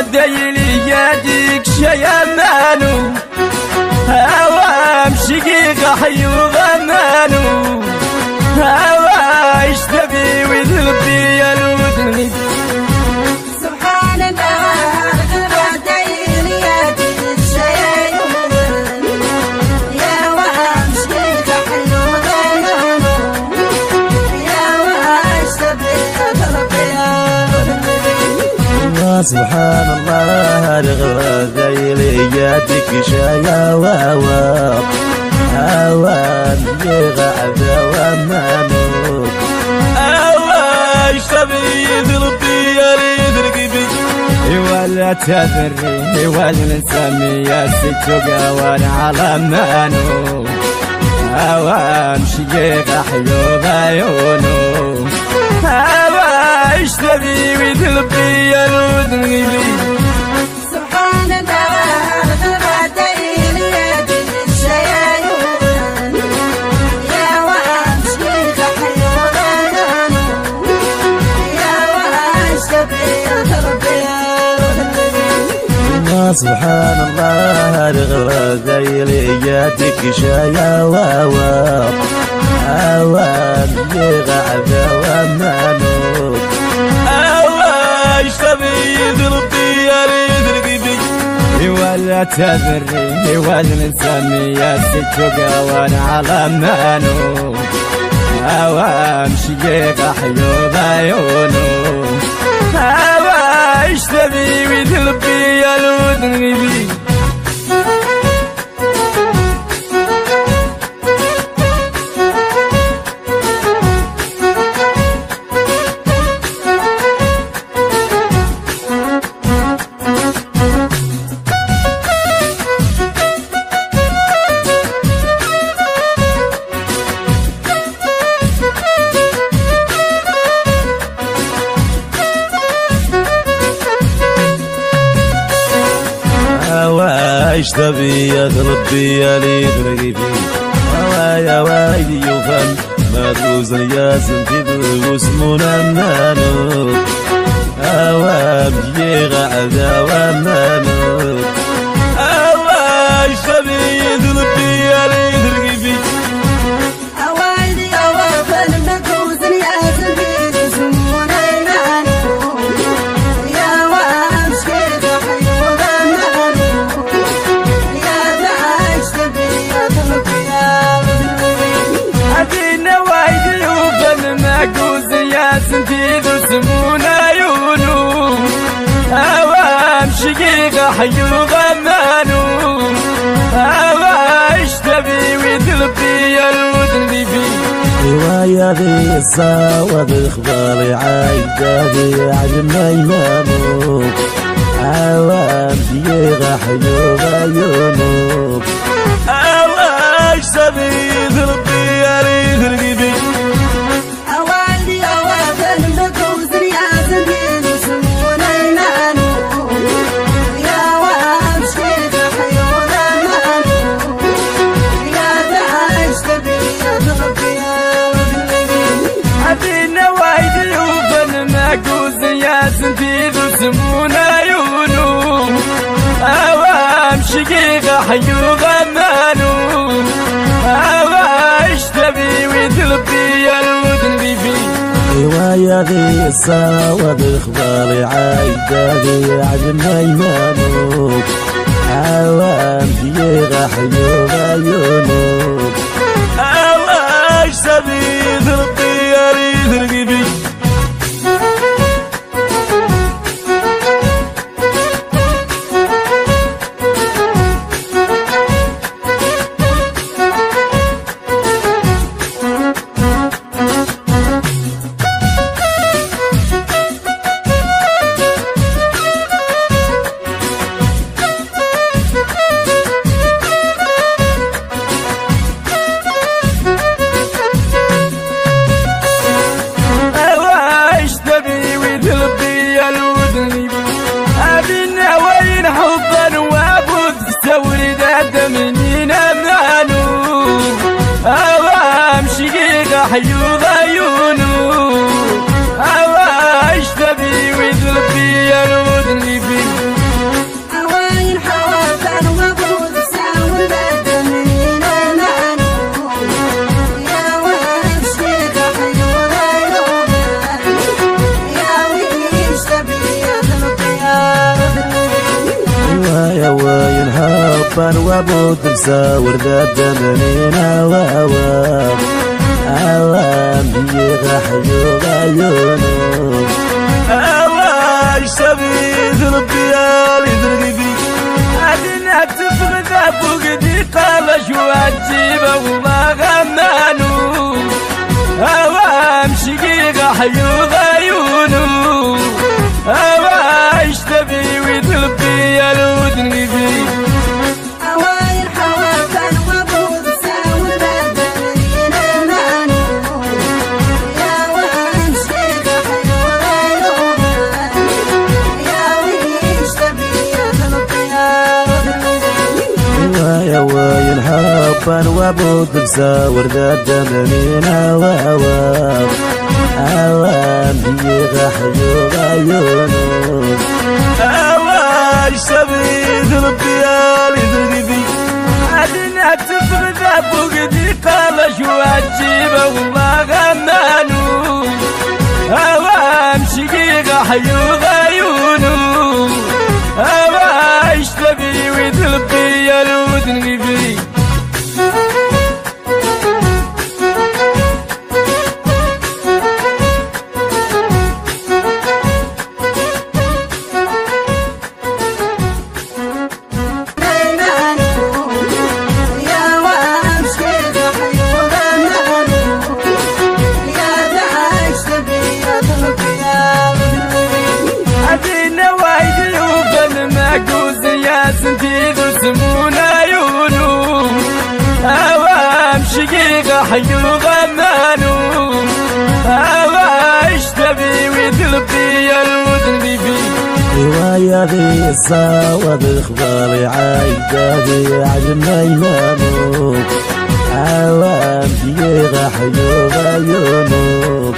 ديلي يديك شي أمان وأمشي سبحان الله رغذي لياتك شايا واوا هوان يغعد ومانو اواش تبي ذلبي يا ريد ولا تدري ولا نسمي يا ستوقا وأنا على مانو هوان شيخ حيوب يا وامشي خحيوان يا واش تبي تربي سبحان الله رغذي لياتك شايا واوا هوان يغعد ولا تدري ولا نسمي يا ستوقا وأنا على مانو هوام شيخ حيوب عيونو اواش تبي وذلبي يا وايش تبي يا قلبي يا لي ترقي وايا وايدي يفهم ما توزن يا سنتي واسمنا النانو هوام يغا عذا ومانو غمانو هواش تبي وذلبي يا فيه رواية ذي الصاوة اخباري عايدة ذي عجل ينامو عوام يغا حيوب عيونو هواش تبي ذلبي حيو غمانو هواش تبي وذلبي يا الودن اللي فيه رواية ذي الصاوة اخباري عايدة ذي عجل ينامو عوام يغا حيوب عيونو شقيقة حيوض عيونو هواش تبي وذلبي يا الودن اللي فيه وين حبا وابود مساور ذا الدمنين عوام عوام يغا حيوب عيونو هواش سبيد ربي بي عدنا تفقد فوقدي قال شو عجيبة وما غمانو هوام شقيقة حيوض عيونو هواش تبي يا الودن غيبي حبا وابود مساور ذات دمنينا وهوام عوام بيغا حيوغ عيونو هواش سبيد ربي يدري بي عدنا تفقد فوقدي قال شو عجيبة وما غمانو هوام شقيقة حيوض عيونو شقيقة حيو غمانو هواش تبي ويدلبي يا رواية ذي الصاوة بإخبار عايدة ذي عجمنا ينامو عوام بيغا حيوغ عيونو